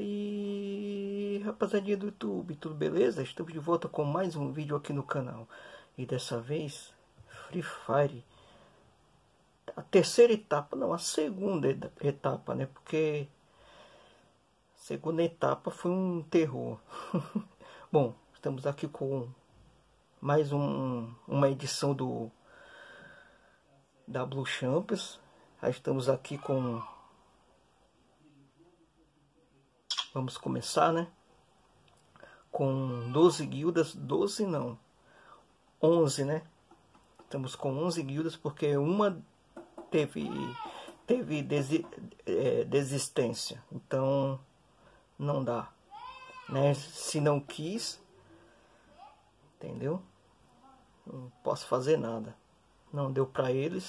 aí, rapaziadinha do YouTube, tudo beleza? Estamos de volta com mais um vídeo aqui no canal. E dessa vez, Free Fire. A terceira etapa, não, a segunda etapa, né? Porque a segunda etapa foi um terror. Bom, estamos aqui com mais um, uma edição do da Blue Champions. Já estamos aqui com Vamos começar, né? Com 12 guildas, 12 não, 11, né? Estamos com 11 guildas porque uma teve, teve desi, é, desistência. Então, não dá. Né? Se não quis, entendeu? Não posso fazer nada. Não deu para eles.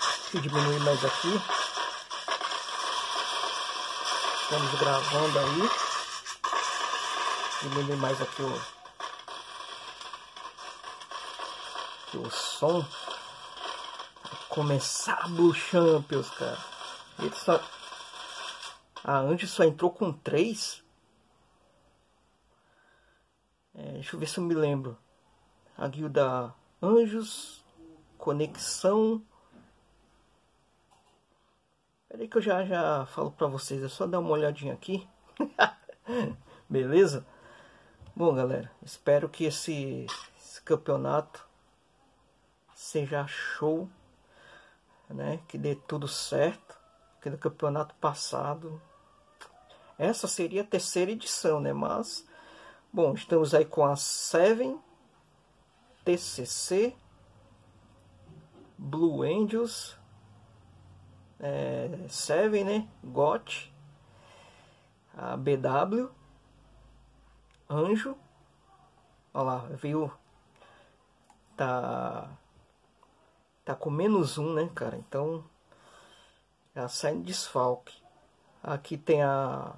Deixa eu diminuir mais aqui. Estamos gravando aí. Diminuir mais aqui o, aqui o som. Começar a Champions, cara. Ele só... A Anjo só entrou com três. É, deixa eu ver se eu me lembro. A guilda Anjos, Conexão Peraí que eu já, já falo pra vocês. É só dar uma olhadinha aqui. Beleza? Bom, galera. Espero que esse, esse campeonato seja show. Né? Que dê tudo certo. Porque no campeonato passado... Essa seria a terceira edição, né? Mas... Bom, estamos aí com a Seven. TCC. Blue Angels é, Seven, né? GOT, a BW, Anjo, olha lá, viu? Tá, tá com menos um, né, cara? Então, já sai em desfalque. Aqui tem a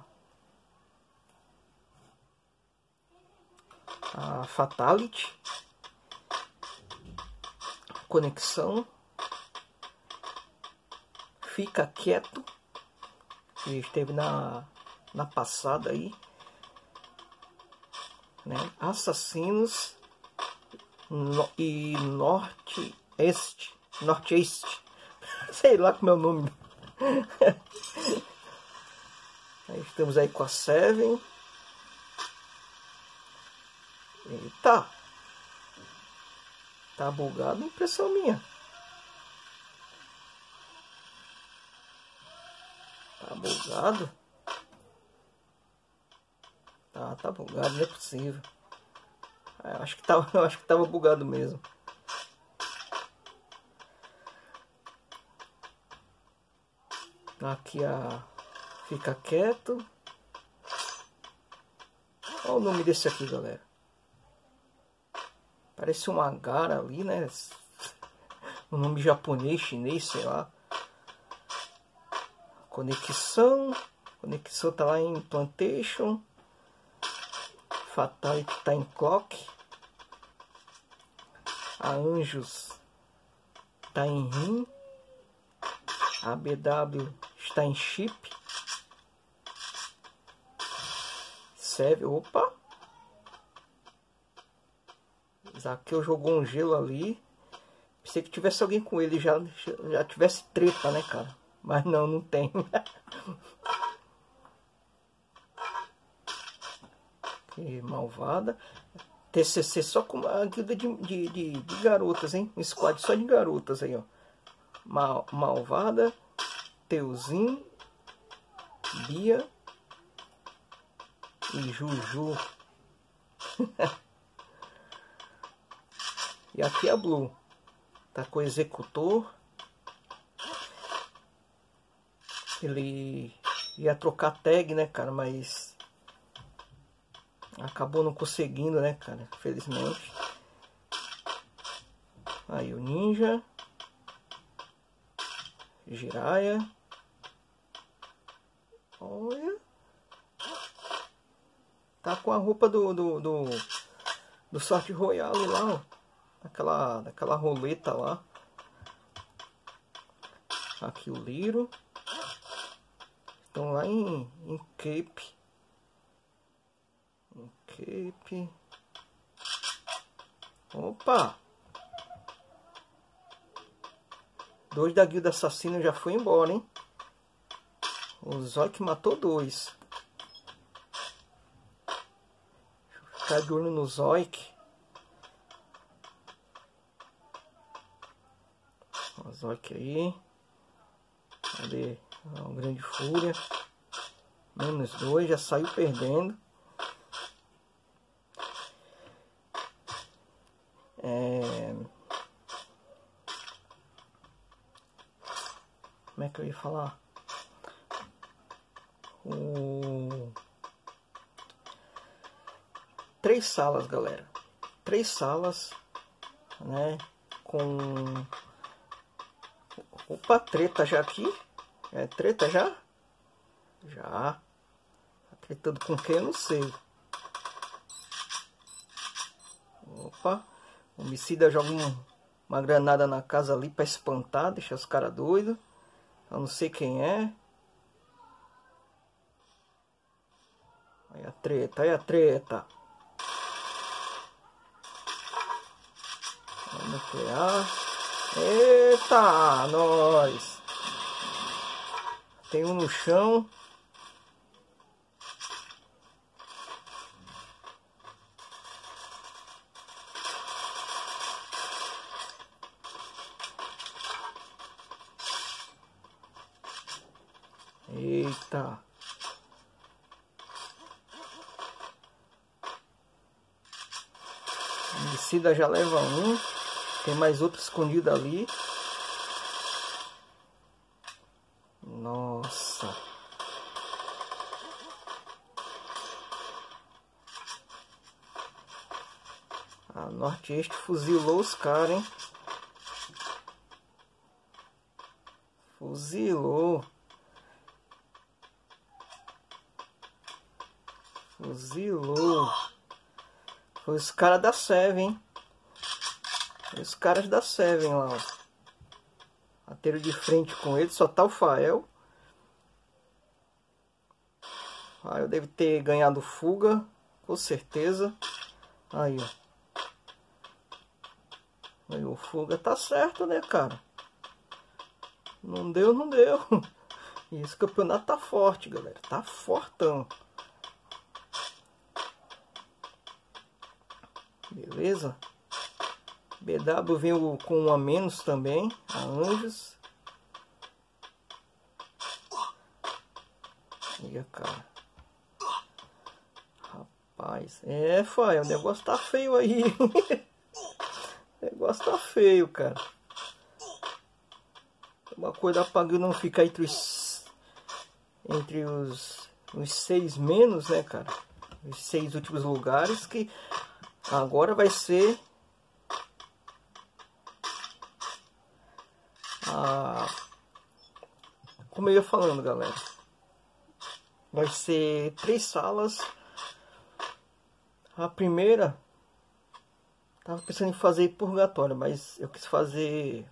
a Fatality, conexão Fica Quieto, que esteve na, na passada aí. Né? Assassinos no, e Norte-Este. Norte-Este. Sei lá como é o nome. aí estamos aí com a Seven. Eita! Tá bugado, impressão minha. Bugado? Tá, tá bugado, não é possível. É, acho que tava, acho que tava bugado mesmo. Aqui a fica quieto. Olha o nome desse aqui, galera. Parece um agara ali, né? O nome japonês, chinês, sei lá. Conexão. Conexão tá lá em Plantation. Fatality tá em Clock. A Anjos tá em Rim. A BW está em Chip. Serve. Opa! Zaqueu jogou um gelo ali. Pensei que tivesse alguém com ele já, já tivesse treta, né, cara? Mas não, não tem. que malvada. TCC só com a guilda de, de, de, de, garotas, hein? Um squad só de garotas aí, ó. Mal, malvada, Teuzinho, Bia e Juju. e aqui a Blue. Tá com o executor. Ele ia trocar tag, né, cara, mas acabou não conseguindo, né, cara, felizmente. Aí o Ninja, Jiraya. Olha. Tá com a roupa do do, do, do Sorte Royale lá, ó. Daquela, daquela roleta lá. Aqui o Liro. Estão lá em, em Cape. Em Cape. Opa! Dois da guilda assassina já foi embora, hein? O Zoik matou dois. Deixa eu ficar de olho no Zoik. O Zoik aí. Cadê? Uma grande fúria. Menos dois, já saiu perdendo. É... Como é que eu ia falar? O... Três salas, galera. Três salas, né? Com... Opa, treta já aqui. É treta já? Já. Tá tretando com quem? Eu não sei. Opa. O homicida joga um, uma granada na casa ali para espantar, deixar os caras doidos. Eu não sei quem é. Aí a treta, aí a treta. Nuclear. Eita, nós. Tem um no chão. Eita. Homicida já leva um. Tem mais outro escondido ali. Nossa. Este fuzilou os caras, hein? Fuzilou. Fuzilou. Foi os caras da Seven, Os caras da Seven lá, ó. Bateram de frente com ele, só tá o Fael. Fael deve ter ganhado fuga, com certeza. Aí, ó. Aí o fuga tá certo, né, cara? Não deu, não deu. E esse campeonato tá forte, galera. Tá fortão. Beleza? BW veio com um a menos também, a Anjos. Olha, cara. Rapaz, é, foi, o negócio tá feio aí. negócio tá feio, cara. Uma coisa apagando não ficar entre os entre os, os seis menos, né, cara? Os seis últimos lugares que Agora vai ser a como eu ia falando, galera. Vai ser três salas. A primeira tava pensando em fazer purgatório, mas eu quis fazer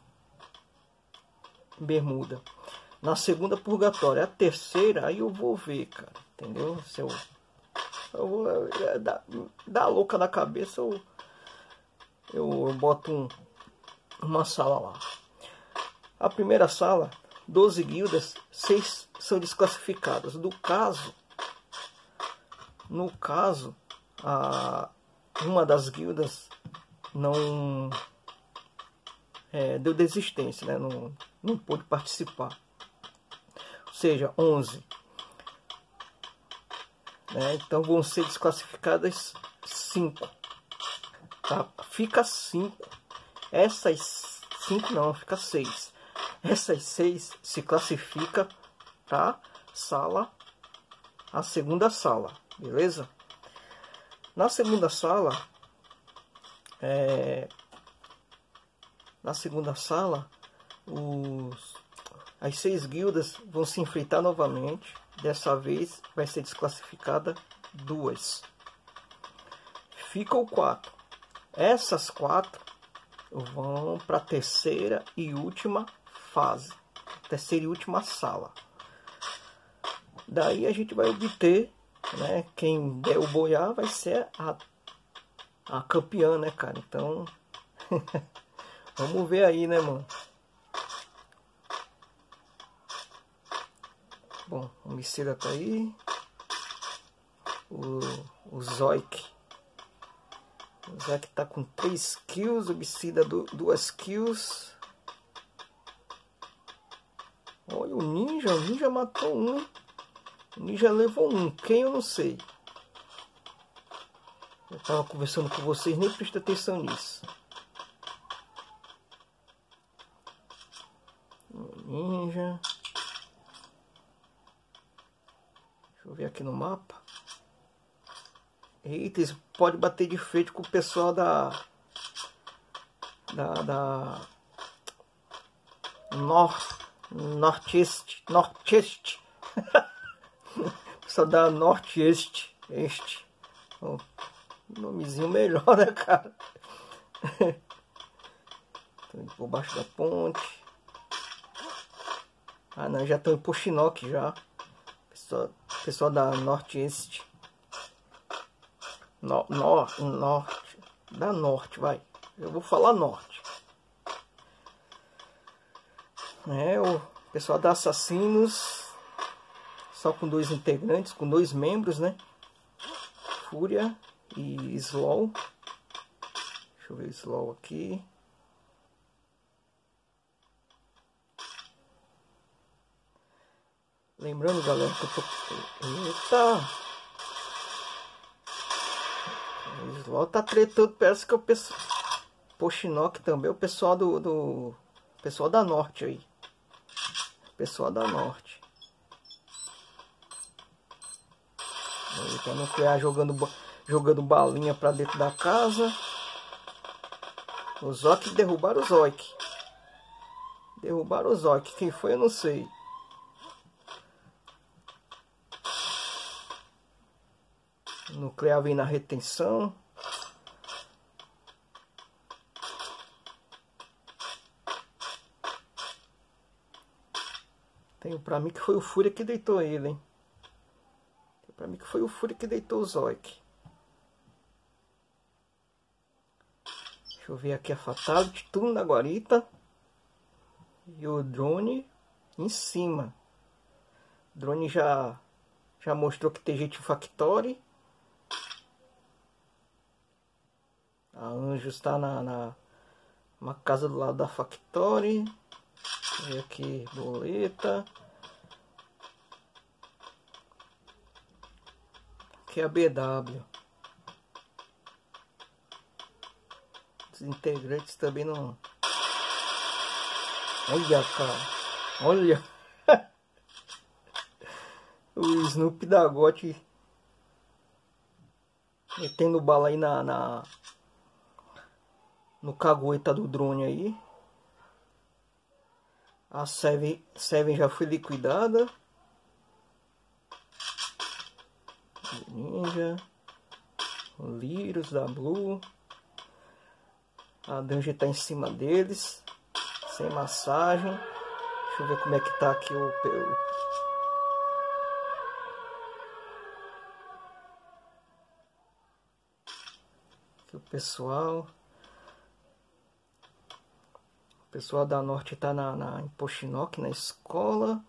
bermuda. Na segunda purgatório, a terceira aí eu vou ver, cara, entendeu? Se eu eu vou é, dar, louca na cabeça, eu, eu, eu boto um, uma sala lá. A primeira sala, 12 guildas, 6 são desclassificadas. Do caso, no caso, a, uma das guildas não é, deu desistência, né? não, não pôde participar. Ou seja, 11 né? Então vão ser desclassificadas 5. Tá? Fica 5. Essas 5 não, fica 6. Essas 6 se classifica para sala, a segunda sala, beleza? Na segunda sala, é, na segunda sala, os, as seis guildas vão se enfrentar novamente Dessa vez vai ser desclassificada duas. Ficam quatro. Essas quatro vão para a terceira e última fase. Terceira e última sala. Daí a gente vai obter, né? Quem der o boiar vai ser a, a campeã, né, cara? Então, vamos ver aí, né, mano? Bom, o Micida tá aí. O, o Zoic. O Zoic tá com 3 kills. O Micida 2 kills. Olha o Ninja. O Ninja matou um. O Ninja levou um. Quem eu não sei. Eu tava conversando com vocês, nem presta atenção nisso. Ninja. Deixa eu ver aqui no mapa. Eita, isso pode bater de frente com o pessoal da... Da... da Nor, Norteste. Norteste. pessoal da Norteste. Este. Oh, nomezinho melhor, né, cara? por baixo da ponte. Ah, não, já estão em Pochinoque já. Pessoal, da Norte-Este. No, nor, norte. Da Norte, vai. Eu vou falar Norte. É, o pessoal da Assassinos. Só com dois integrantes, com dois membros, né? Fúria e Slow. Deixa eu ver Slow aqui. Lembrando, galera, que eu tô... Eita! Slow tá tretando, parece que é o pessoal... Pochinock também, o pessoal do, do... Pessoal da Norte aí. Pessoal da Norte. Aí, pra não criar jogando, jogando balinha pra dentro da casa. O Zoc derrubaram o Zoc. Derrubaram o Zoc. Quem foi eu não sei. nuclear vem na retenção. Tenho pra mim que foi o Fúria que deitou ele, hein? Tenho pra mim que foi o Fúria que deitou o Zoic. Deixa eu ver aqui a Fatality, tudo na guarita. E o drone em cima. O drone já, já mostrou que tem gente Factory. A Anjo está na, na uma casa do lado da Factory. E aqui, boleta. Aqui é a BW. Os integrantes também não. Olha, cara. Olha. o Snoop da GOT metendo bala aí na, na no cagueta do drone aí. A Seven, Seven já foi liquidada. Ninja. Lirus da Blue. A Dungeon tá em cima deles. Sem massagem. Deixa eu ver como é que tá aqui o, o o pessoal. O pessoal da Norte está na, na, em Pochinoc, na escola.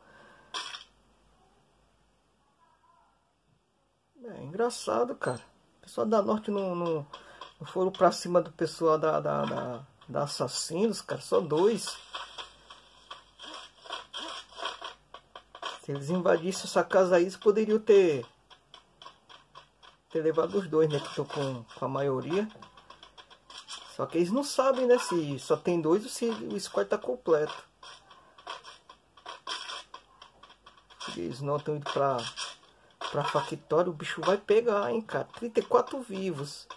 É engraçado, cara. O pessoal da Norte não, não foram pra cima do pessoal da, da, da, da Assassinos, cara. Só dois. Se eles invadissem essa casa aí, eles poderiam ter, ter levado os dois, né? Que estão com, com a maioria. Só que eles não sabem, né? Se só tem dois ou se o squad tá completo. Eles não estão indo pra, pra factório. O bicho vai pegar, hein, cara. 34 vivos.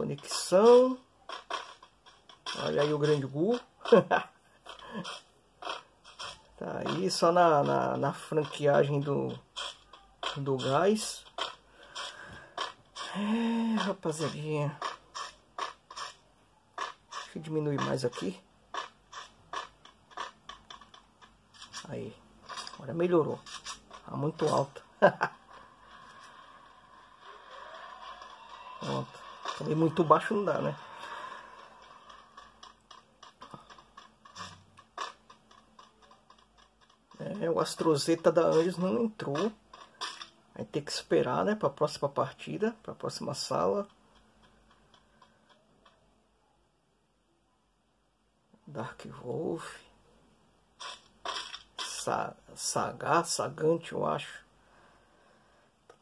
Conexão. Olha aí o grande Gu. tá aí só na, na, na franqueagem do, do gás. É, rapaziadinha. Deixa eu diminuir mais aqui. Aí. Agora melhorou. Tá muito alta. Também muito baixo não dá, né? É, o Astrozeta da Anjos não entrou. Vai ter que esperar, né? Para a próxima partida, para a próxima sala. Dark Wolf. Sa Sagat, Sagante, eu acho.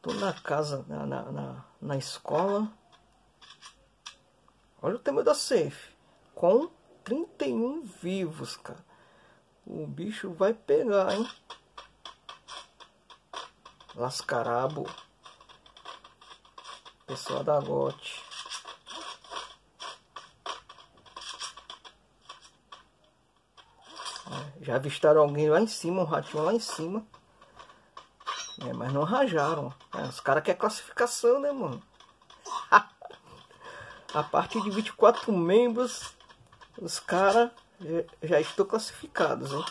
Tô na casa, na, na, na escola. Olha o tamanho da safe. Com 31 vivos, cara. O bicho vai pegar, hein? Lascarabo. Pessoal da Gote. Já avistaram alguém lá em cima, um ratinho lá em cima. É, mas não rajaram. É, os caras querem classificação, né, mano? A partir de 24 membros, os caras já estão classificados, hein?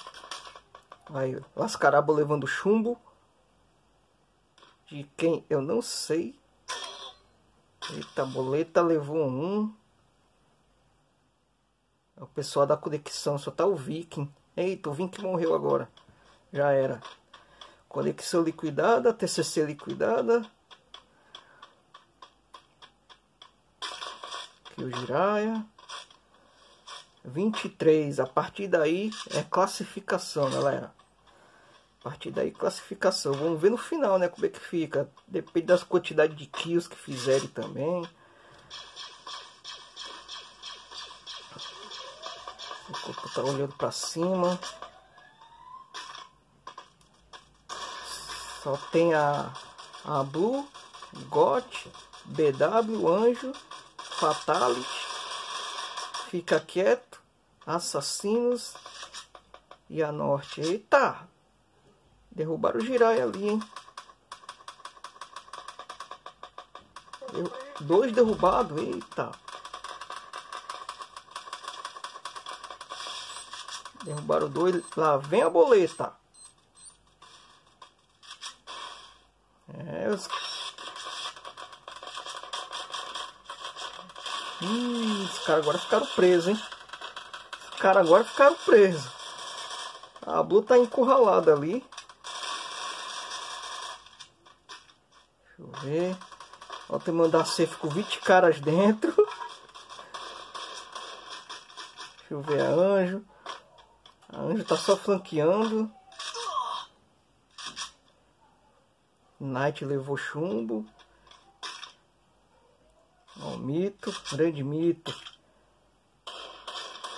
Aí, Lascarabo levando chumbo. De quem eu não sei. Eita, boleta levou um. O pessoal da conexão, só tá o Viking. Eita, o Viking morreu agora. Já era. Conexão liquidada, TCC liquidada. O Jiraya. 23. A partir daí é classificação, galera. A partir daí classificação. Vamos ver no final, né? Como é que fica. Depende das quantidades de kills que fizerem também. O corpo tá olhando para cima. Só tem a, a Blue, Got, BW, Anjo, Fatality, Fica Quieto, Assassinos e a Norte. Eita! Derrubaram o Jirai ali, hein? Dois derrubados, eita! Derrubaram dois. Lá vem a boleta. É, os... Hum, os caras agora ficaram presos, hein? Os caras agora ficaram presos. A Blue tá encurralada ali. Deixa eu ver. Ter mandar safe com 20 caras dentro. Deixa eu ver a Anjo. A Anjo tá só flanqueando. Knight levou chumbo. Ó, mito, grande mito.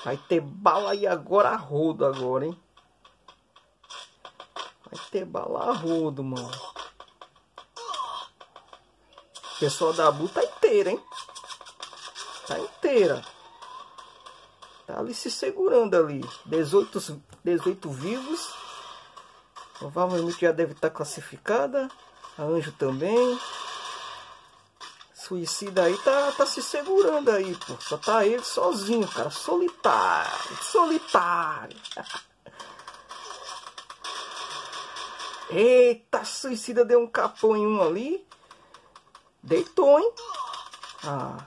Vai ter bala aí agora a rodo agora, hein? Vai ter bala a rodo, mano. O pessoal da Bu tá inteira, hein? Tá inteira. Tá ali se segurando ali. 18, 18 vivos. Provavelmente já deve estar classificada. A Anjo também. Suicida aí tá, tá se segurando aí, pô. Só tá ele sozinho, cara. Solitário. Solitário. Eita, suicida deu um capão em um ali. Deitou, hein? Ah.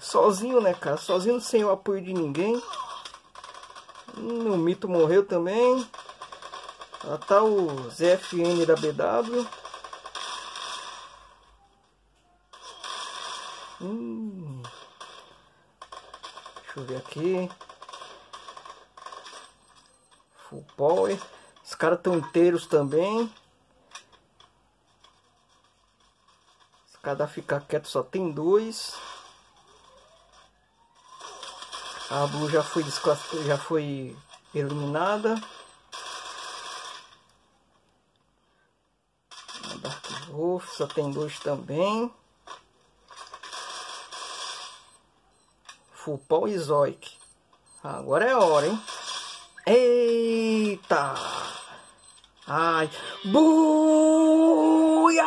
Sozinho, né, cara? Sozinho, sem o apoio de ninguém. Hum, o mito morreu também. Lá tá o ZFN da BW. Deixa eu ver aqui. Full power. Os caras estão inteiros também. Cada ficar quieto só tem dois. A Blue já foi já foi eliminada. Dark Wolf só tem dois também. Fupol e Zoic. Agora é hora, hein? Eita! Ai! Buia!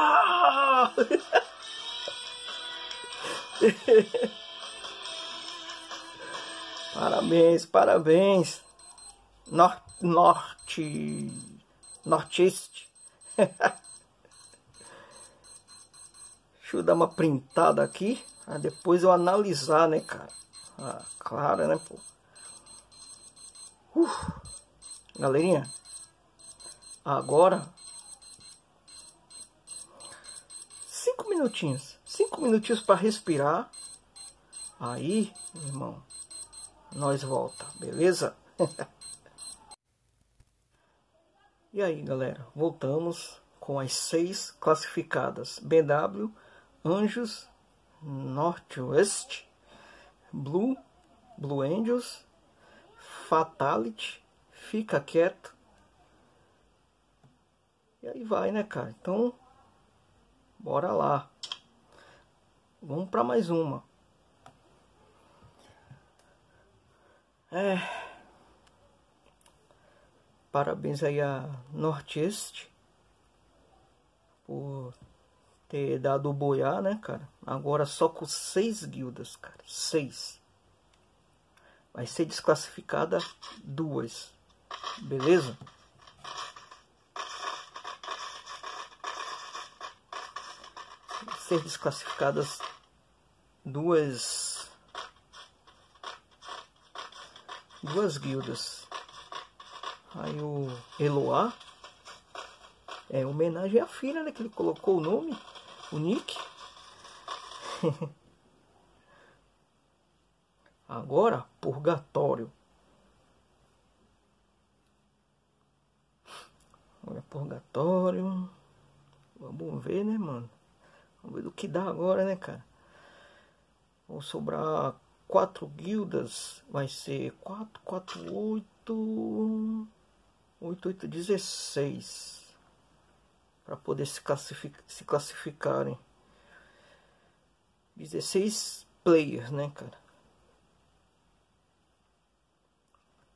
parabéns, parabéns. Norte, norte. Northeast. Deixa eu dar uma printada aqui. Aí depois eu analisar, né, cara? Ah, claro, né, pô? Uf. Galerinha, agora cinco minutinhos, cinco minutinhos para respirar. Aí, irmão, nós volta, beleza? e aí, galera, voltamos com as seis classificadas: BW, Anjos, Northwest, Blue, Blue Angels, Fatality, Fica Quieto. E aí vai, né, cara? Então, bora lá. Vamos para mais uma. É. Parabéns aí a Northeast por ter dado o boiar, né, cara? Agora só com seis guildas, cara. Seis. Vai ser desclassificada duas. Beleza? Vai ser desclassificadas duas duas guildas. Aí o Eloá é homenagem à filha, né? Que ele colocou o nome, o Nick. Agora, purgatório. Olha, purgatório. Vamos ver, né, mano? Vamos ver do que dá agora, né, cara? Vou sobrar quatro guildas. Vai ser quatro, quatro, oito, oito, oito, dezesseis para poder se, classific se classificarem. 16 players, né, cara?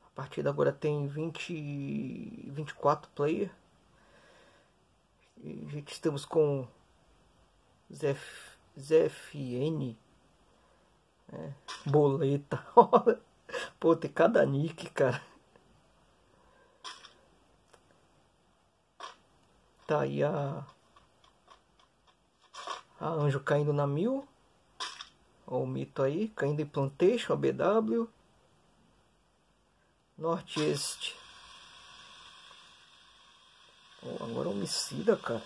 A partida agora tem 20, 24 players. A gente estamos com Zef, ZFN. É, boleta. Pô, tem cada nick, cara. Tá aí a, a Anjo caindo na mil. O mito aí, caindo em Plantation, a BW. Northeast. Oh, agora é homicida, cara.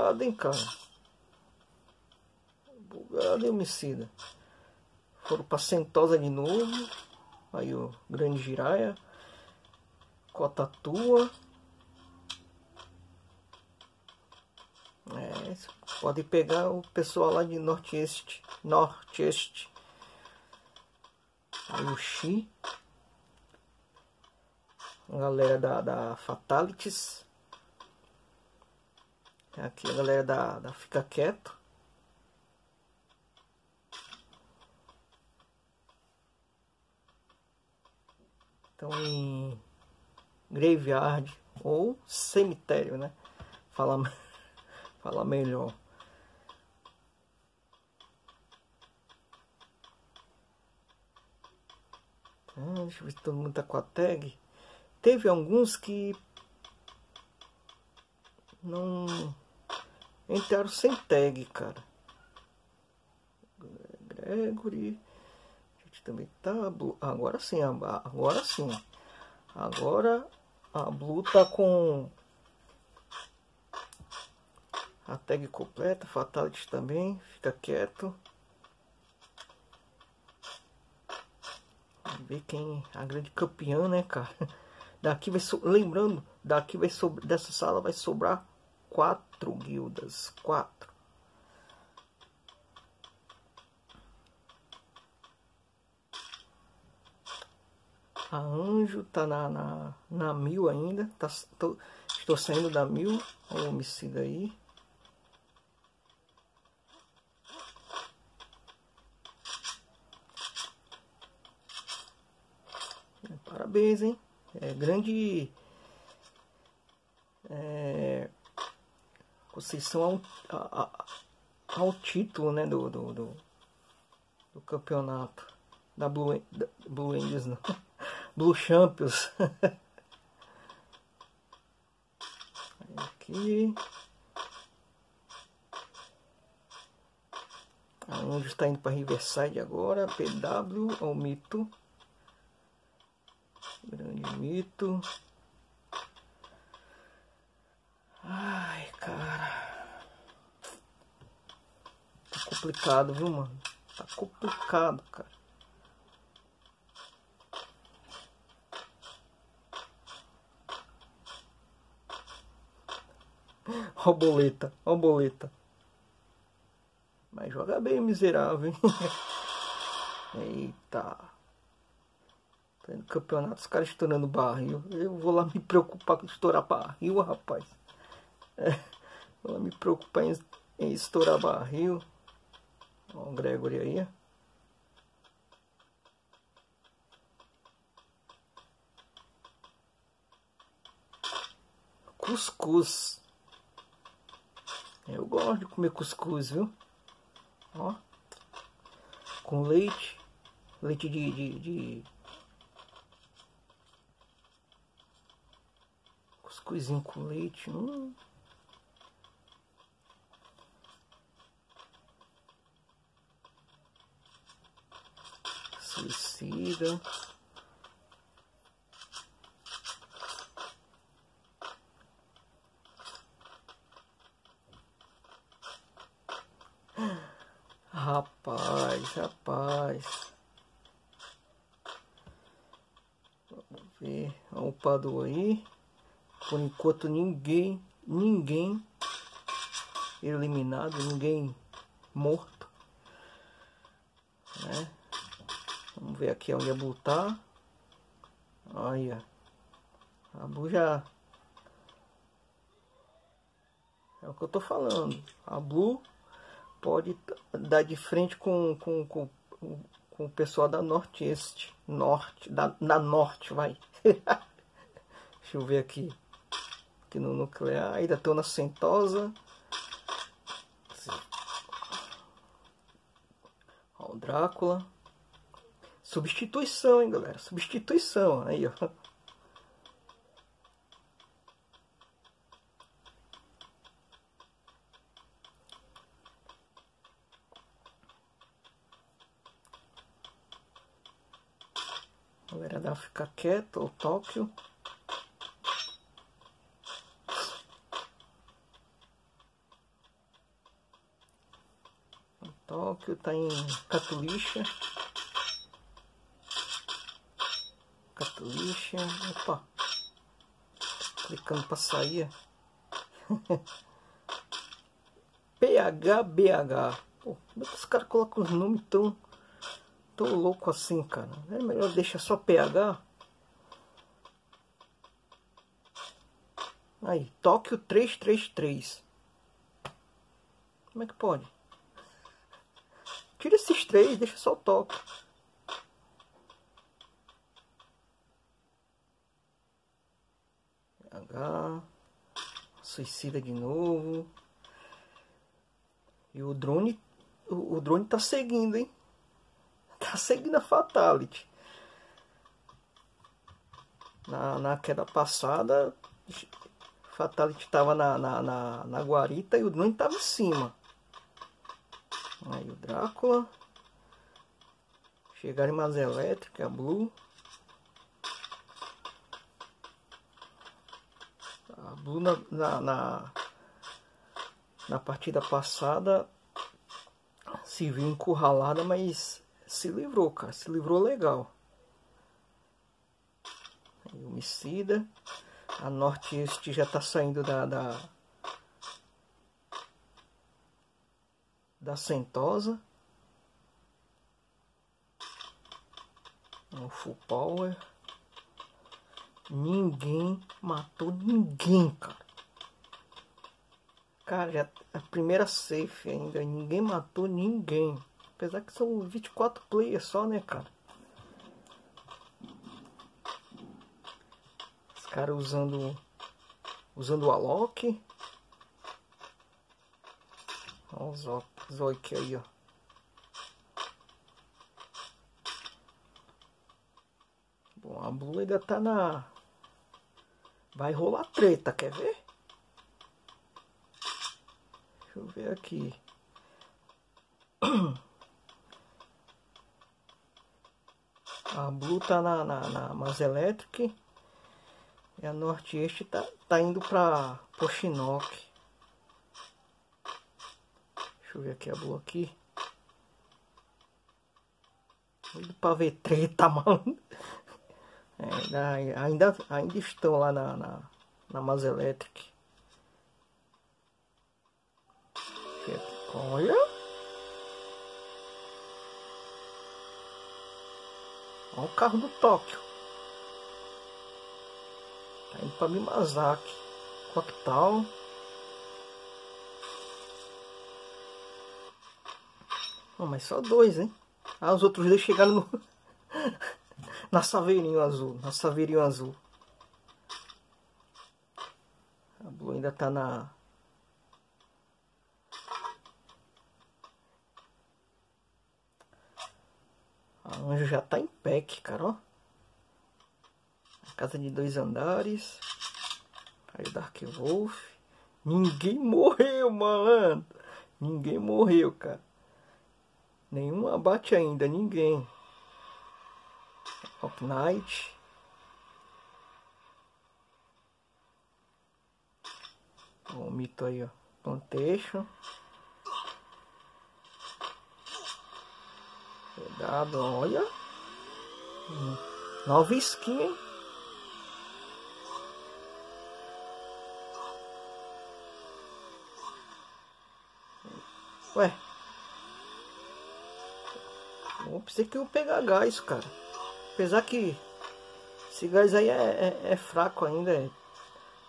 Bugado, hein, cara. Bugado, hein, homicida. Foram pra Sentosa de novo. Aí o Grande Giraia. Cotatua. É, pode pegar o pessoal lá de Norte-Este. Norte-Este. Aí o Xi. A galera da, da Fatalities. Aqui a galera da, da Fica Quieto. Então em graveyard ou cemitério, né? Fala, fala melhor. Hum, deixa eu ver se todo mundo tá com a tag. Teve alguns que não entraram sem tag, cara. Gregory. A gente também tá. Agora sim, agora sim. Agora a Blue tá com a tag completa, Fatality também, fica quieto. Vamos ver quem a grande campeã, né, cara? Daqui vai so... lembrando, daqui vai sobre dessa sala vai sobrar quatro guildas, quatro. A Anjo tá na, na, na mil ainda, tá, tô, estou saindo da mil, o homicida aí. Parabéns, hein? É grande é, possessão ao, ao título né, do, do, do, do campeonato da Blue, da Blue Angels, não. Blue Champions. Aqui. Onde está indo para Riverside agora? PW ao mito. Grande mito. Ai, cara. Tá complicado, viu, mano? Tá complicado, cara. Ó boleta, ó boleta. Mas joga bem, miserável, hein? Eita. Tá no campeonato, os caras estourando barril. Eu vou lá me preocupar com estourar barril, rapaz. É, vou lá me preocupar em, em estourar barril. O Gregory aí. Cuscuz. Eu gosto de comer cuscuz, viu? Ó. Com leite. Leite de, de, de... Cuscuzinho com leite. Hum. Suicida. Rapaz, rapaz. Vamos ver. Olha o Padu aí. Por enquanto ninguém, ninguém eliminado, ninguém morto. Né? Vamos ver aqui onde a Blue tá. Olha. A Blue já... É o que eu tô falando. A Blue pode dar de frente com, com, com, com o pessoal da Norte-Este. Norte, da, na Norte, vai. Deixa eu ver aqui. Aqui no nuclear, ainda estou na Sentosa. O Drácula. Substituição, hein, galera? Substituição. Aí, ó. Galera ficar quieto, o Tóquio. Tóquio tá em Catulixa. Catulixa. Opa. Clicando para sair. PHBH. Pô, como é que os caras colocam os nomes tão tô louco assim, cara. É melhor deixar só PH. Aí, Tóquio 333. Como é que pode? Tira esses três, deixa só o Tóquio. H. Suicida de novo. E o drone. O, o drone tá seguindo, hein? tá seguindo a Fatality. Na, na queda passada, Fatality estava na, na, na, na, guarita e o drone estava em cima. Aí o Drácula. Chegaram mais elétrica, Blue. Na, na, na, na partida passada se viu encurralada, mas se livrou, cara. Se livrou legal. Homicida. A norte este já tá saindo da, da, da Sentosa. Um full power. Ninguém matou ninguém, cara. Cara, já, a primeira safe ainda. Ninguém matou ninguém. Apesar que são 24 players só, né, cara? Os caras usando usando o Alok. Olha os Zoic aí, ó. Bom, a Blue ainda tá na... Vai rolar treta, quer ver? Deixa eu ver aqui. A Blue tá na, na, na Mas Electric. E a Norte-Este tá, tá indo pra Pochinock. Deixa eu ver aqui a Blue aqui. Indo pra ver treta, mano. É, ainda, ainda estão lá na, na, na Mas Electric. Olha. Olha o carro do Tóquio. Tá indo pra Mimazaki. Coquetal. Oh, mas só dois, hein? Ah, os outros dois chegaram no... na saveirinho azul. Na saveirinho azul. A Blue ainda tá na... A Anjo já tá em pack, cara, ó. Casa de dois andares. Aí o Dark Wolf. Ninguém morreu, mano. Ninguém morreu, cara. Nenhum abate ainda, ninguém. Hop Knight. O mito aí, ó. Plantation. Cuidado, olha. Nova skin, hein? Ué. Eu pensei que eu pegar gás, cara. Apesar que esse gás aí é, é, é fraco ainda. É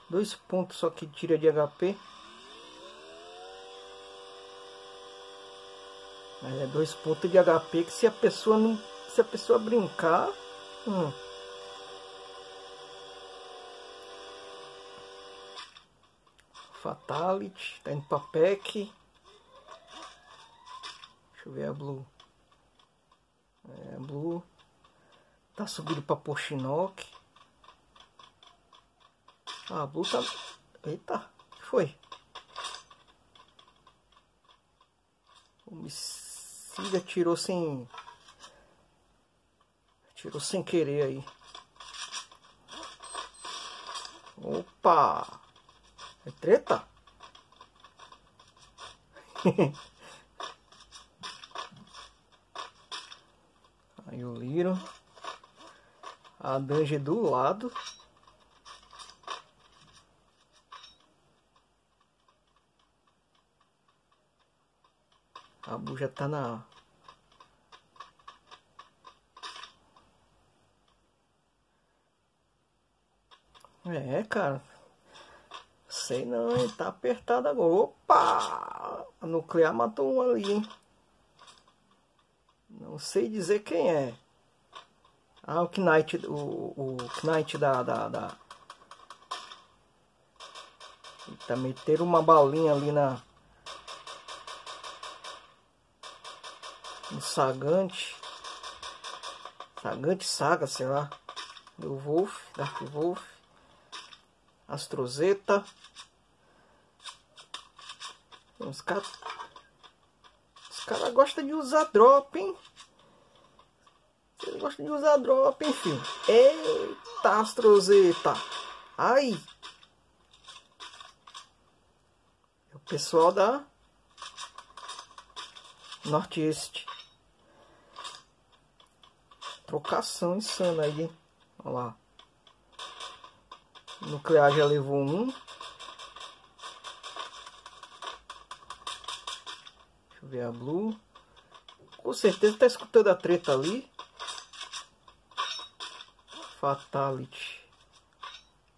dois pontos só que tira de HP. Mas é dois pontos de HP que se a pessoa não. Se a pessoa brincar. Hum, Fatality, tá indo pra pack. Deixa eu ver a Blue. É, Blue. Tá subindo pra Pochinock. Ah, a Blue tá... Eita, foi? Homicida tirou sem... Tirou sem querer aí. Opa! É treta? Aí o Liro. A Dange do lado. A Bu já tá na... É, cara. Sei não? Tá apertado agora. Opa! A nuclear matou um ali, hein? Não sei dizer quem é. Ah, o Knight, o, o Knight da, da, da... Eita, meteram uma balinha ali na... No Sagante. Sagante Saga, sei lá. Do Wolf, Dark Wolf. Astrozeta. Os caras... Os caras gostam de usar drop, hein? Você gosta de usar drop, enfim. Eita, astrozeta. Ai. É o pessoal da Norte-Este. Trocação insana aí, hein? Olha lá. nuclear já levou um. Deixa eu ver a Blue. Com certeza tá escutando a treta ali. Fatality.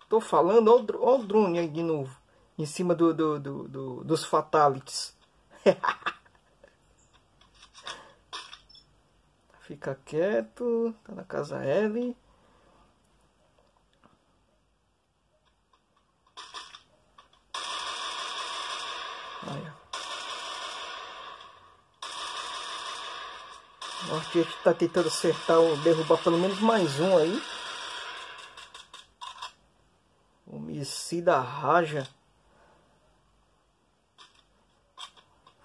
Tô falando, ó, o drone aí de novo. Em cima do, do, do, do dos Fatalities. Fica quieto. Tá na casa L. Olha. O artista está tá tentando acertar ou derrubar pelo menos mais um aí. Homicida Raja.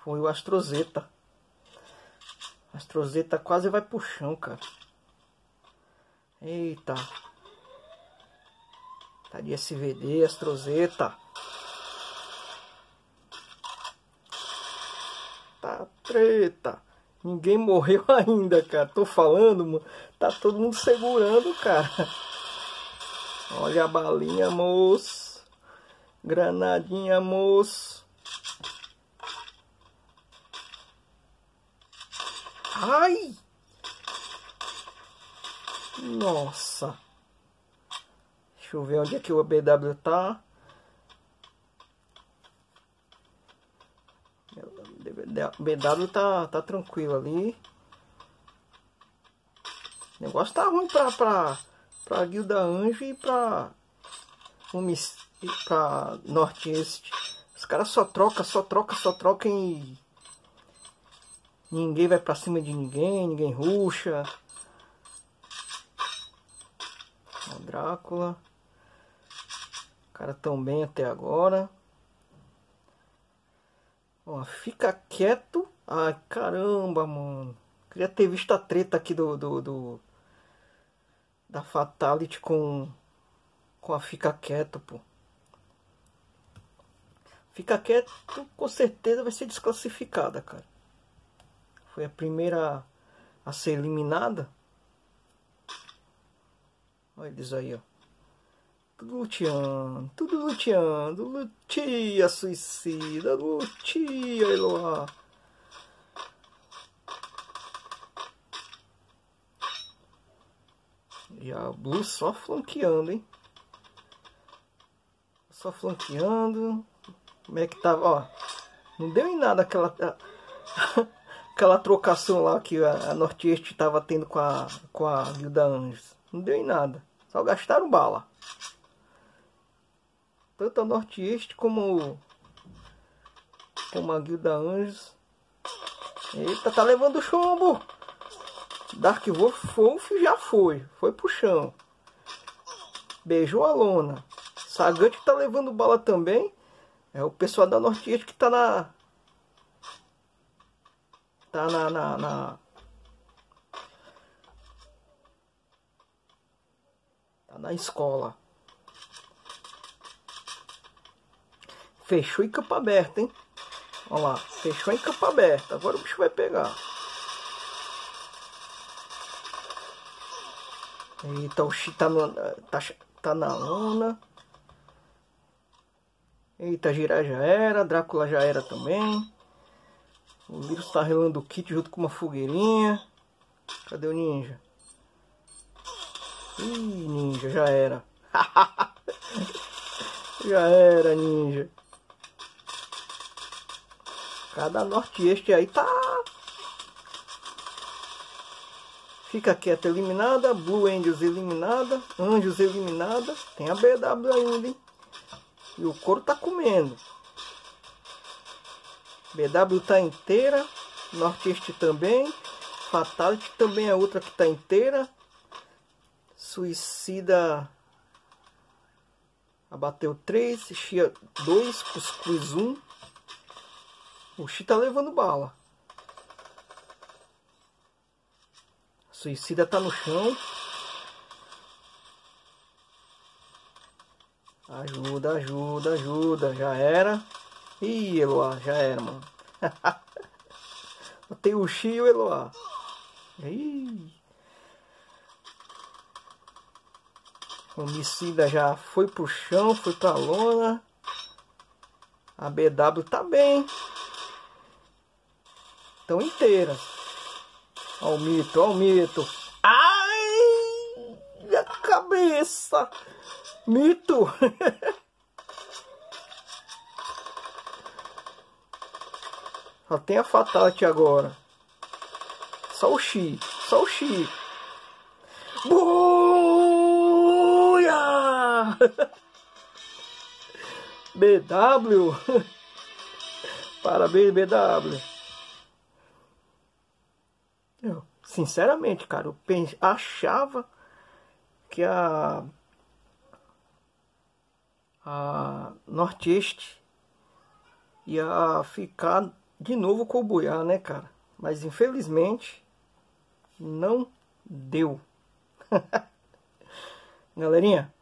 Foi o Astrozeta. Astrozeta quase vai pro chão, cara. Eita. Tá de SVD, Astrozeta. Tá treta. Ninguém morreu ainda, cara. Tô falando, mano. Tá todo mundo segurando, cara. Olha a balinha, moço. Granadinha, moço. Ai! Nossa! Deixa eu ver onde é que o BW tá. O BW tá, tá tranquilo ali. O negócio tá ruim pra, pra, pra Guilda Anjo e pra, pra Norte-Este. Os caras só troca, só troca, só troca e ninguém vai pra cima de ninguém, ninguém ruxa. O Drácula. O cara tão bem até agora. Ó, fica quieto. Ai, caramba, mano. Queria ter visto a treta aqui do, do, do da Fatality com, com a Fica Quieto, pô. Fica Quieto com certeza vai ser desclassificada, cara. Foi a primeira a ser eliminada. Olha eles aí, ó. Tudo luteando, tudo luteando. Lutia suicida, lutia Eloá. E a Blue só flanqueando, hein? Só flanqueando. Como é que tava? Ó, não deu em nada aquela aquela trocação lá que a, Norte-Este tava tendo com a com a Guilda Anjos. Não deu em nada. Só gastaram bala. Tanto a Norte-Este como como a Guilda Anjos. Eita, tá levando chumbo. Dark Wolf já foi. Foi pro chão. Beijou a lona. Sagante tá levando bala também. É o pessoal da Norte que tá na. Tá na, na, na. Tá na escola. Fechou em campo aberto, hein? Olha lá. Fechou em campo aberto. Agora o bicho vai pegar. Eita, o tá, no, tá, tá na lona. Eita, Girar já era. Drácula já era também. O vírus tá relando o kit junto com uma fogueirinha. Cadê o ninja? Ih, ninja, já era. já era, ninja. Cada norte este aí tá Fica quieta eliminada, Blue Angels eliminada, Anjos eliminada, tem a BW ainda, hein? E o couro tá comendo. BW tá inteira, Norteste também, Fatality também é outra que tá inteira. Suicida abateu 3, Xia 2, Cuscuz 1. O Xi tá levando bala. Suicida tá no chão. Ajuda, ajuda, ajuda. Já era. Ih, Eloá, já era, mano. Botei o Xi e o Eloá. Ih. Homicida já foi pro chão, foi pra lona. A BW tá bem. Estão inteiras. Olha o mito, olha o mito. Ai, minha cabeça. Mito. Só tem a Fatality agora. Só o X, só o X. Buia! BW. Parabéns, BW. Sinceramente, cara, eu achava que a a Norteste ia ficar de novo com o Buiá, né, cara? Mas infelizmente não deu. Galerinha.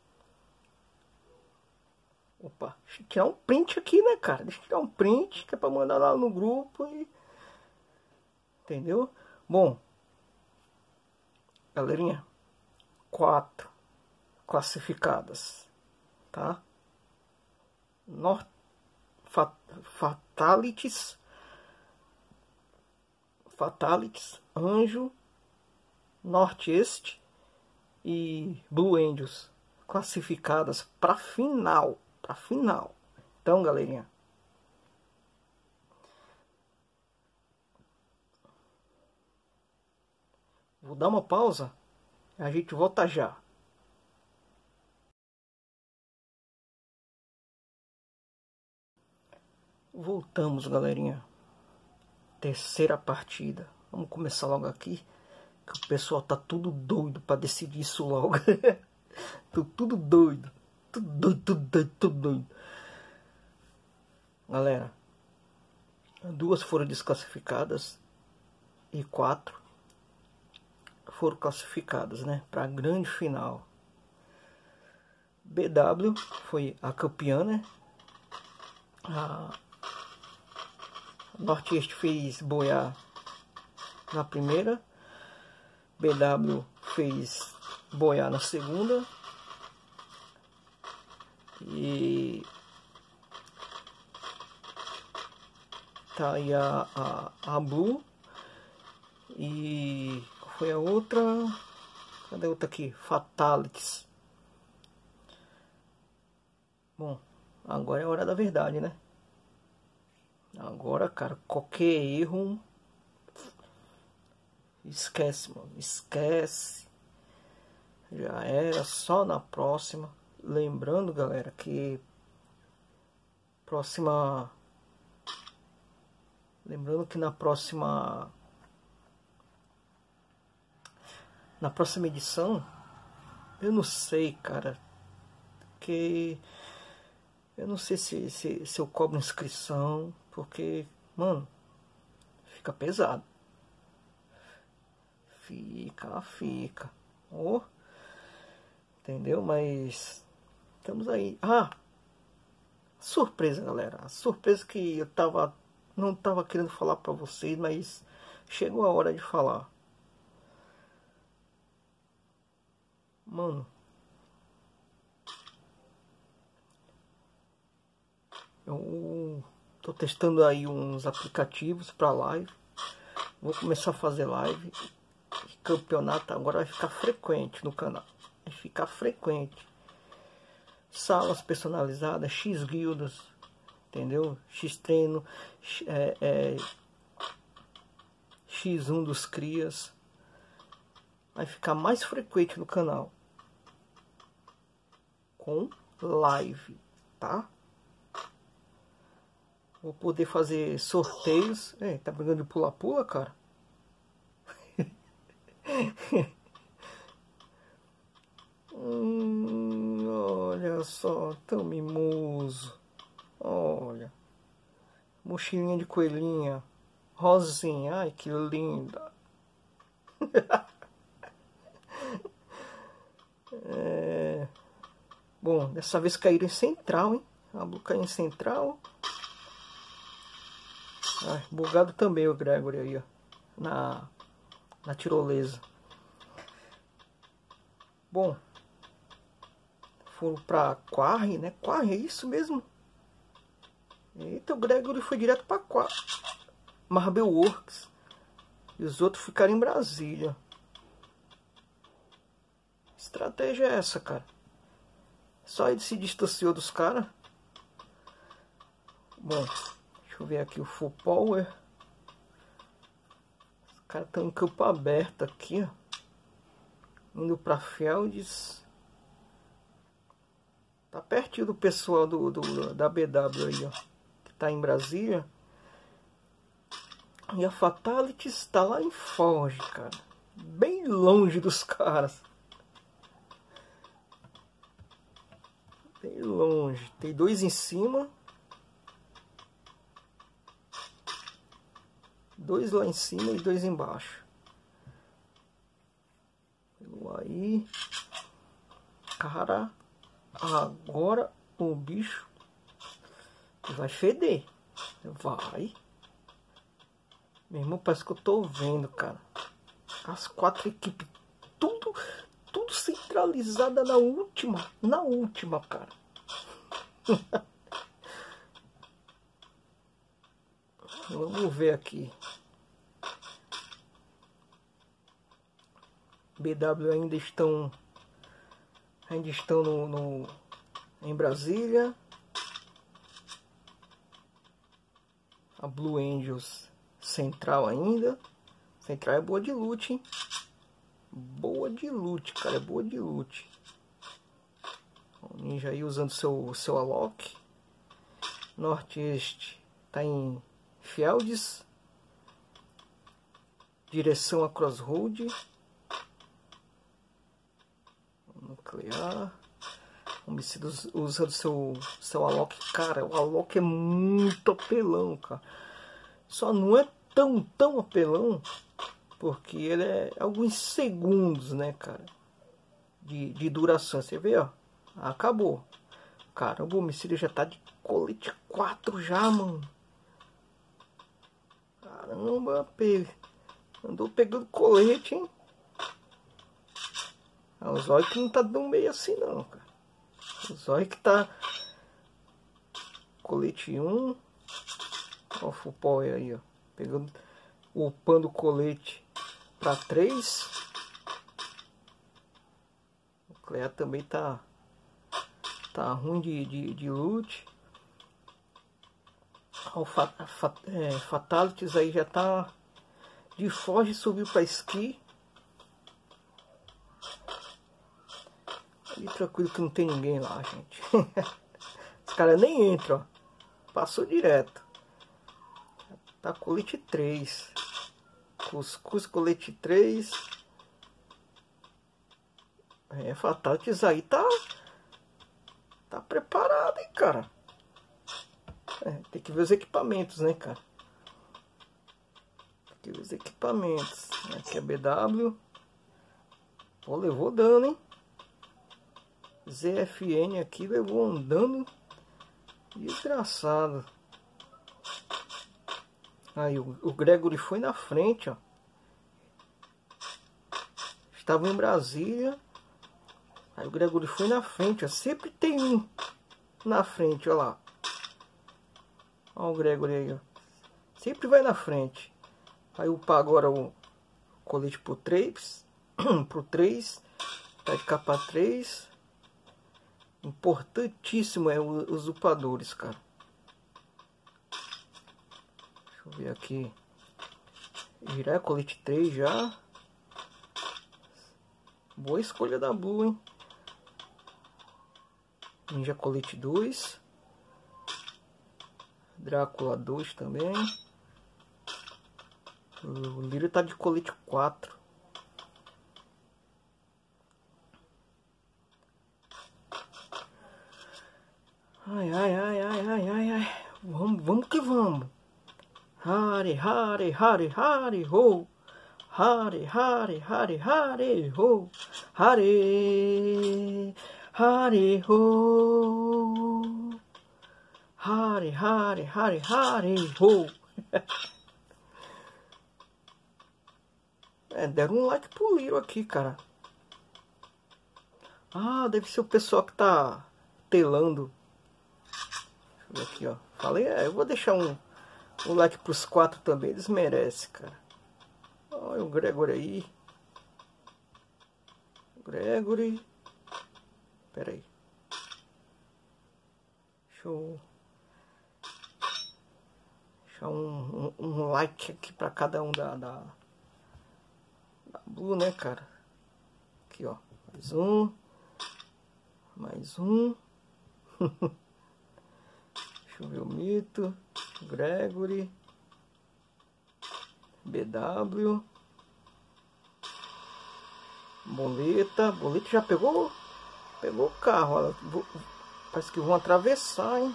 Opa, deixa eu tirar um print aqui, né, cara? Deixa eu tirar um print que é pra mandar lá no grupo e... Entendeu? Bom. Galerinha. Quatro classificadas. Tá? Nor Fat Fatalities. Fatalities. Anjo. Norte-Este e Blue Angels classificadas para final, para final. Então, galerinha, vou dar uma pausa. A gente volta já. Voltamos, galerinha. Terceira partida. Vamos começar logo aqui. Que o pessoal tá tudo doido para decidir isso logo. Tô tudo doido. Tudo doido, tudo doido, tudo doido. Galera, duas foram desclassificadas e quatro foram classificadas, né, para a grande final. BW foi a campeã, né? A Norte-Este fez boiar na primeira BW fez boiar na segunda. E tá aí a, a, a Blue. E foi a outra? Cadê a outra aqui? Fatalities. Bom, agora é a hora da verdade, né? Agora, cara, qualquer erro Esquece, mano. Esquece. Já era. Só na próxima. Lembrando, galera, que próxima. Lembrando que na próxima. Na próxima edição. Eu não sei, cara. Que. Eu não sei se, se, se eu cobro inscrição. Porque, mano. Fica pesado. Fica, fica. Oh, entendeu? Mas estamos aí. Ah, surpresa, galera. Surpresa que eu tava não tava querendo falar para vocês, mas chegou a hora de falar. Mano, eu tô testando aí uns aplicativos para live. Vou começar a fazer live campeonato agora vai ficar frequente no canal. Vai ficar frequente. Salas personalizadas, X guildas, entendeu? X treino, é, é, X1 dos crias. Vai ficar mais frequente no canal. Com live, tá? Vou poder fazer sorteios. É, tá brigando de pula-pula, cara? hum, olha só, tão mimoso. Olha. Mochilinha de coelhinha. Rosinha, ai que linda. é... Bom, dessa vez caíram em central, hein? A caiu em central. Ai, bugado também o Gregory aí, ó. Na na tirolesa. Bom, foram para Quarry, né? Quarry, é isso mesmo? Eita, o Gregory foi direto para Quarry. Marble Works. E os outros ficaram em Brasília. estratégia é essa, cara? Só ele se distanciou dos caras. Bom, deixa eu ver aqui o Full Power caras estão em campo aberto aqui, ó. Indo pra Feldes. Tá pertinho do pessoal do, do, da BW aí, ó. Que tá em Brasília. E a Fatality está lá em Forge, cara. bem longe dos caras. Bem longe. Tem dois em cima. Dois lá em cima e dois embaixo. Aí. Cara, agora o bicho vai feder. Vai. Meu irmão, parece que eu tô vendo, cara. As quatro equipes, tudo centralizada na última, na última, cara. Vamos ver aqui. BW ainda estão ainda estão no, no em Brasília. A Blue Angels Central ainda. Central é boa de loot, hein? Boa de loot, cara. É boa de loot. O Ninja aí usando seu, seu Alok. Norte-Este tá em Fields. Direção a Crossroad. Nuclear. Homicídios usando seu, seu Alok. Cara, o Alok é muito apelão, cara. Só não é tão, tão apelão, porque ele é alguns segundos, né, cara, de, de duração. Você vê, ó, acabou. Caramba, o homicídio já tá de colete 4 já, mano. Caramba, pe... andou pegando colete, hein? Ah, o zóio que não tá dando meio assim não, cara. O zóio que tá... Colete 1. Ó o full aí, ó. Pegando, upando o colete para 3. O Clea também tá tá ruim de, de, de loot. O fat, fat, é, Fatalities aí já tá de Forge subiu para esqui. E tranquilo que não tem ninguém lá, gente. Os caras nem entram, ó. Passou direto. Tá colete 3. Cuscuz colete 3. É, Fatalities aí tá. Tá preparado, hein, cara. É, tem que ver os equipamentos, né, cara. Tem que ver os equipamentos. Aqui é BW. Pô, levou dano, hein. ZFN aqui levou um dano desgraçado. Aí o, o Gregory foi na frente, ó. Estava em Brasília. Aí o Gregory foi na frente, ó. Sempre tem um na frente, ó lá. Ó o Gregory aí, ó. Sempre vai na frente. Aí upar agora o colete pro 3. pro 3. Tá de capa 3. Importantíssimo é os upadores, cara. Deixa eu ver aqui. Virar colete 3 já. Boa escolha da Blue, hein? Ninja colete 2. Drácula 2 também. O Lírio tá de colete 4. Ai, ai, ai, ai, ai, ai, ai. Vamos, vamos que vamos. Hare, hare, hare, hare, ho. Hare, hare, hare, hare, ho. Hare, hare, ho. Hare, hare, hare, hare, ho. É, deram um like pro Liro aqui, cara. Ah, deve ser o pessoal que tá telando. Deixa eu ver aqui, ó. Falei, é, eu vou deixar um, um like pros quatro também, eles merecem, cara. Olha o Gregory aí. Gregory. Pera aí. Deixa eu... Deixar um, um, um like aqui pra cada um da, da, da Blue, né, cara? Aqui, ó. Mais um. Mais um. Deixa eu ver o mito. Gregory, BW, Boleta. Boleta já pegou. Pegou o carro. Olha, parece que vão atravessar, hein?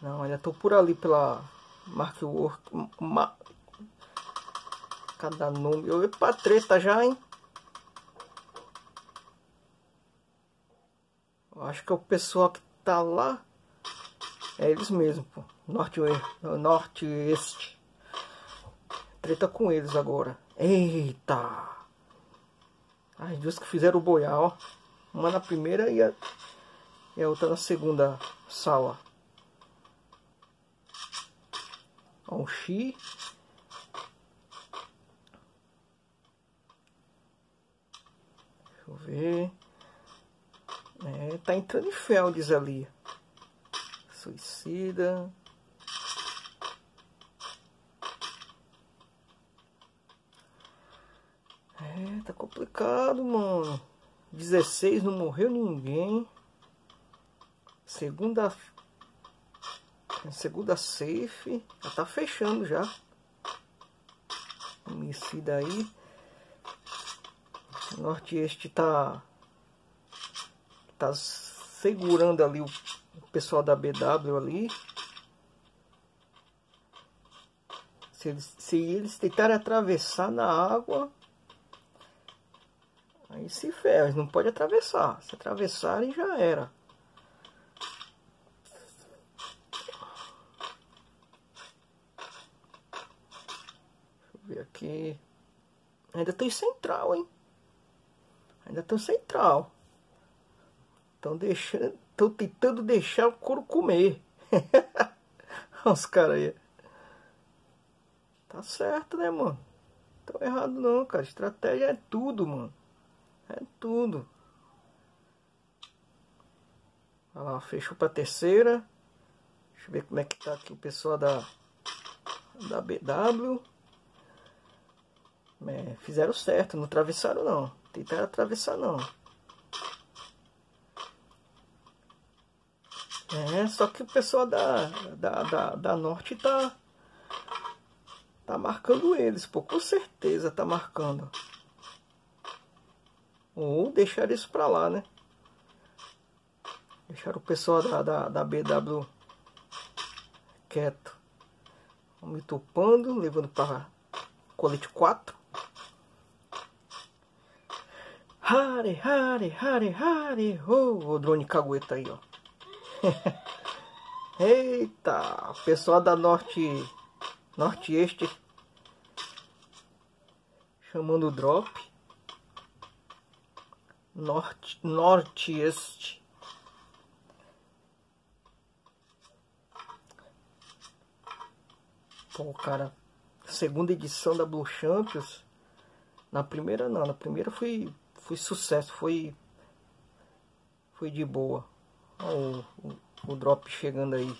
Não, ainda tô por ali pela Mark. Ma... Cada nome. Eu ia pra treta já, hein? Acho que é o pessoal que tá lá. É eles mesmo, pô. Norte, norte este. Treta com eles agora. Eita! As duas que fizeram o boiar, ó. Uma na primeira e a, e a outra na segunda sala. Ó, o Xi. Deixa eu ver. É, tá entrando em Feldes ali. Suicida. É, tá complicado, mano. 16 não morreu ninguém. Segunda segunda safe. Já tá fechando já. Homicida aí. Norte este tá tá segurando ali o pessoal da BW ali. Se eles, se eles tentarem atravessar na água, aí se ferra, não pode atravessar. Se atravessarem já era. Deixa eu ver aqui. Ainda tem central, hein? Ainda tem central. Estão deixando. Estão tentando deixar o couro comer. Os caras aí. Tá certo, né, mano? Tô errado não, cara. Estratégia é tudo, mano. É tudo. Olha lá, fechou pra terceira. Deixa eu ver como é que tá aqui o pessoal da, da BW. É, fizeram certo, não atravessaram não. Tentaram atravessar não. É, só que o pessoal da, da, da, da Norte tá, tá marcando eles, pô, com certeza tá marcando. Ou deixar isso pra lá, né? Deixar o pessoal da, da, da BW quieto. Me topando, levando para colete 4. Hare, hare, hare, hare. Oh, o drone cagueta aí, ó. Eita, pessoal da norte norte este chamando o drop. Norte norte este Pô, cara, segunda edição da Blue Champions. Na primeira não, na primeira foi foi sucesso, foi foi de boa o, o, o drop chegando aí.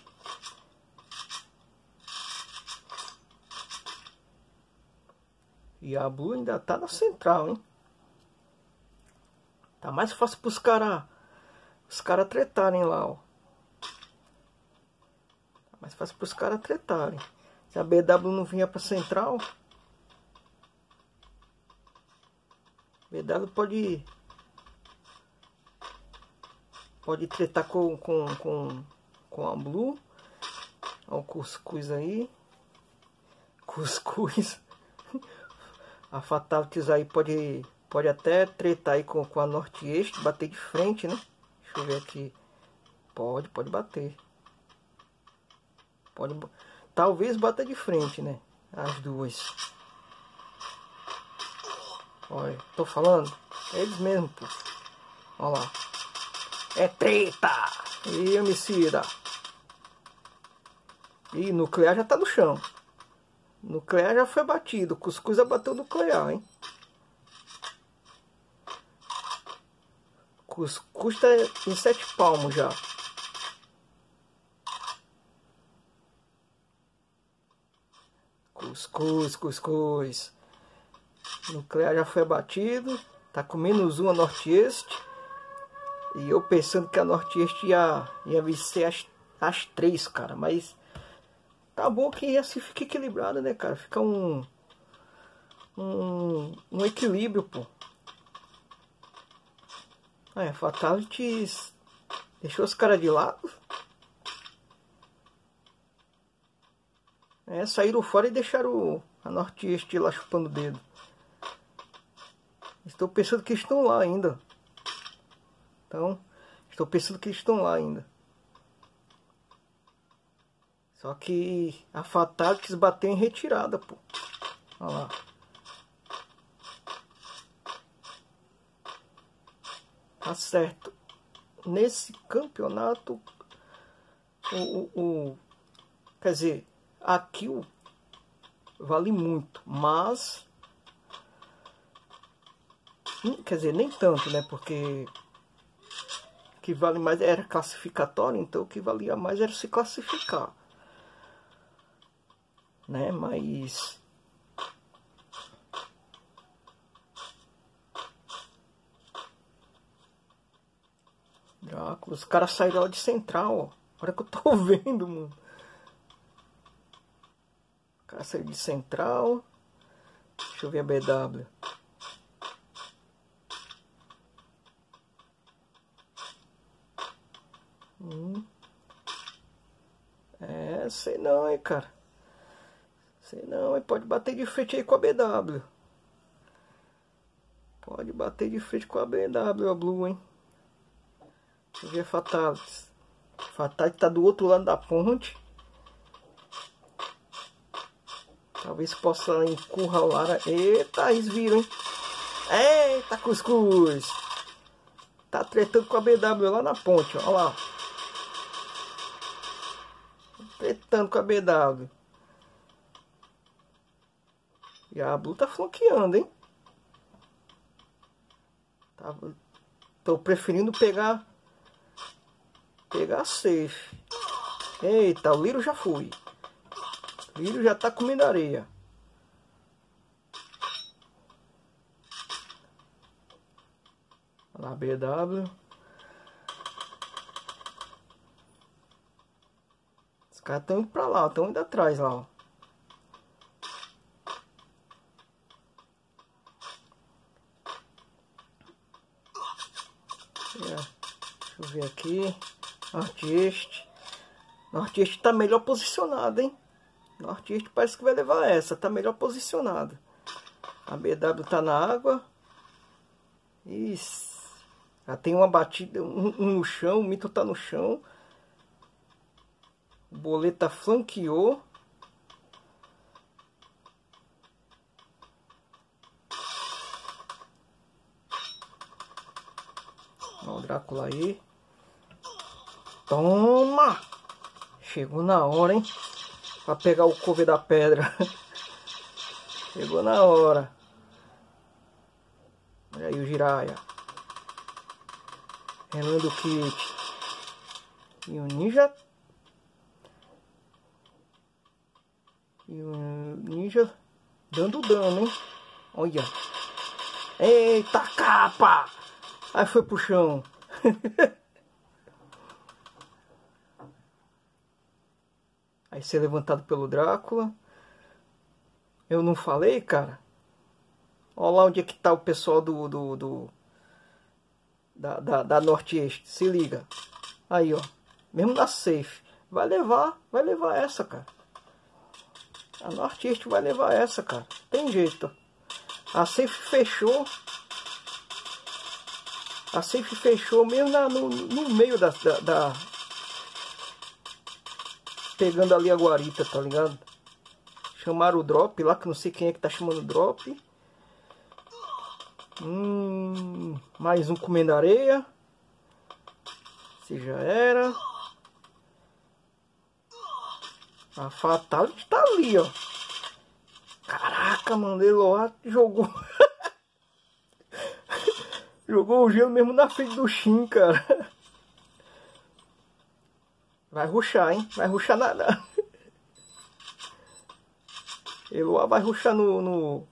E a Blue ainda tá na central, hein? Tá mais fácil pros caras os caras tretarem lá, ó. Tá mais fácil pros caras tretarem. Se a BW não vinha pra central, BW pode Pode tretar com, com, com, com a Blue. Olha o cuscuz aí. Cuscuz. A Fatalities aí pode, pode até tretar aí com, com a Norte-Este. Bater de frente, né? Deixa eu ver aqui. Pode, pode bater. Pode, talvez bata de frente, né? As duas. Olha, tô falando. É eles mesmo, pô. Olha lá. É treta! E homicida. E nuclear já tá no chão. Nuclear já foi batido. Cuscuz bateu nuclear, hein? Cuscuz tá em sete palmos já. Cuscuz, cuscuz. Nuclear já foi batido. Tá com menos um a norte-este. E eu pensando que a Norte-Este ia, ia vencer as, as três, cara. Mas tá bom que assim fica equilibrado, né, cara? Fica um, um, um equilíbrio, pô. É, Fatalities deixou os caras de lado. É, saíram fora e deixaram a Norte lá chupando o dedo. Estou pensando que estão lá ainda. Então, estou pensando que estão lá ainda. Só que a Fatalities bateu em retirada, pô. Olha lá. Tá certo. Nesse campeonato, o, o, o quer dizer, a kill vale muito, mas hum, quer dizer, nem tanto, né? Porque que vale mais era classificatório, então o que valia mais era se classificar. Né? Mas Drácula, os caras saíram lá de central, ó. Olha que eu tô vendo, mano. O cara saiu de central. Deixa eu ver a BW. Hum. É, sei não, hein, cara. Sei não, hein. Pode bater de frente aí com a BW. Pode bater de frente com a BW, a Blue, hein. Deixa eu ver Fatalis. Fatalis tá do outro lado da ponte. Talvez possa encurralar. Eita, eles viram, hein? Eita, cuscuz! Tá tretando com a BW lá na ponte, ó. Olha lá. Tretando com a BW. E a Blue tá flanqueando, hein? Tô preferindo pegar Pegar safe. Eita, o Liro já foi. Liro já tá comendo areia. Olha lá, BW. Caras estão indo pra lá, estão indo atrás lá, ó. Deixa eu ver aqui. Norte-Este. Norte-Este tá melhor posicionado, hein? Norte-Este parece que vai levar essa. Tá melhor posicionado. A BW tá na água. Isso. Já tem uma batida, um, um no chão. O mito tá no chão. Boleta flanqueou. Olha o Drácula aí. Toma! Chegou na hora, hein? Pra pegar o couve da pedra. Chegou na hora. Olha aí o Jiraya. Relando o kit. E o ninja. E o ninja dando dano, hein? Olha. Eita capa! Aí foi pro chão. Aí ser levantado pelo Drácula. Eu não falei, cara? Olha lá onde é que tá o pessoal do... do, do da, da, da Norte-Este. Se liga. Aí, ó. Mesmo na safe. Vai levar, vai levar essa, cara. A Norte-Este vai levar essa, cara. Tem jeito. A safe fechou. A safe fechou mesmo na, no, no meio da, da, da pegando ali a guarita, tá ligado? Chamaram o drop lá, que não sei quem é que tá chamando drop. Hum, mais um comendo areia. Se já era. A Fatality tá ali, ó. Caraca, mano, Eloá jogou. jogou o gelo mesmo na frente do Shin, cara. Vai ruxar, hein? Vai ruxar nada. Eloá vai ruxar no, no...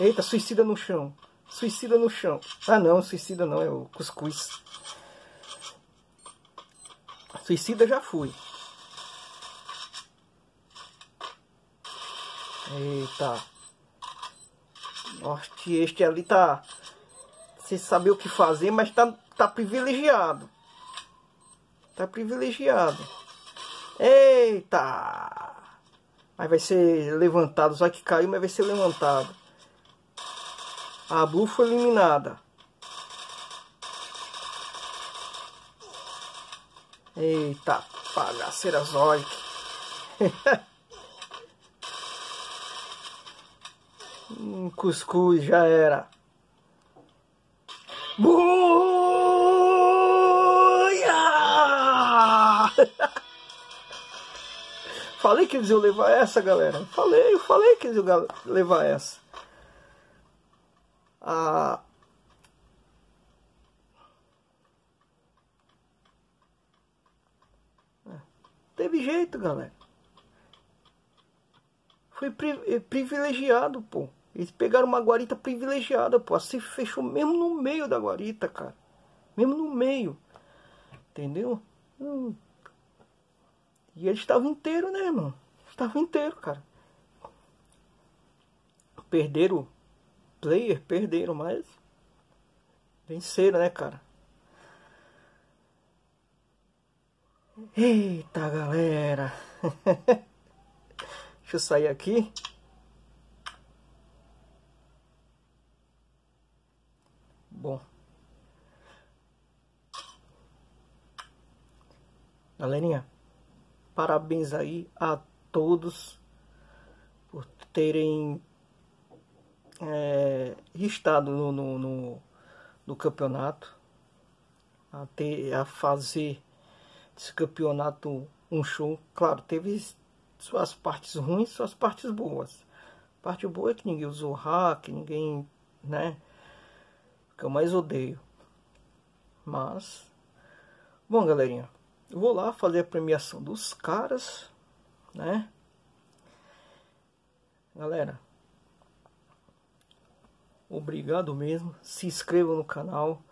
Eita, suicida no chão. Suicida no chão. Ah não, suicida não, é o cuscuz. Suicida já fui. Eita. Norte este ali tá sem saber o que fazer, mas tá, tá privilegiado. Tá privilegiado. Eita! Mas vai ser levantado. Só que caiu, mas vai ser levantado. A Blue foi eliminada. Eita, bagaceira Zoic. um cuscuz já era. Boia! falei que eles iam levar essa, galera. Falei, eu falei que eles iam levar essa. Ah, teve jeito, galera. Foi privilegiado, pô. Eles pegaram uma guarita privilegiada, pô. Assim fechou mesmo no meio da guarita, cara. Mesmo no meio. Entendeu? Hum. E eles estavam inteiros, né, irmão? Estavam inteiros, cara. Perderam player, perderam, mas venceram, né, cara? Eita, galera. Deixa eu sair aqui. Bom. Galerinha, parabéns aí a todos por terem é, estado no, no, no, no campeonato, a, ter, a fazer esse campeonato um show. Claro, teve suas partes ruins, suas partes boas. A parte boa é que ninguém usou hack, ninguém, né? Que eu mais odeio. Mas, bom, galerinha, vou lá fazer a premiação dos caras, né? Galera, obrigado mesmo. Se inscreva no canal,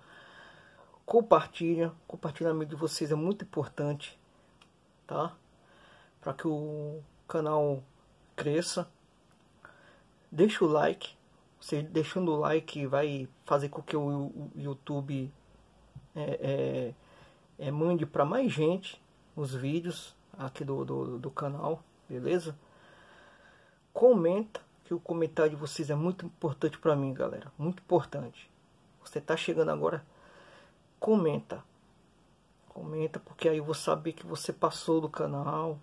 compartilha, compartilhamento de vocês é muito importante, tá? Para que o canal cresça. Deixa o like, você deixando o like vai fazer com que o, YouTube é, é, é mande para mais gente os vídeos aqui do, do, do canal, beleza? Comenta, que o comentário de vocês é muito importante para mim, galera, muito importante. Você está chegando agora comenta. Comenta, porque aí eu vou saber que você passou do canal.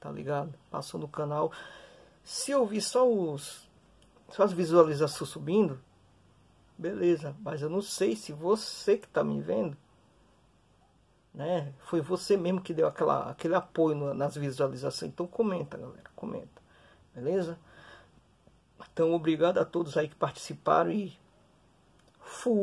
Tá ligado? Passou no canal. Se eu vi só os só as visualizações subindo, beleza, mas eu não sei se você que tá me vendo, né? Foi você mesmo que deu aquela, aquele apoio nas visualizações. Então comenta, galera, comenta. Beleza? Então obrigado a todos aí que participaram e Fui.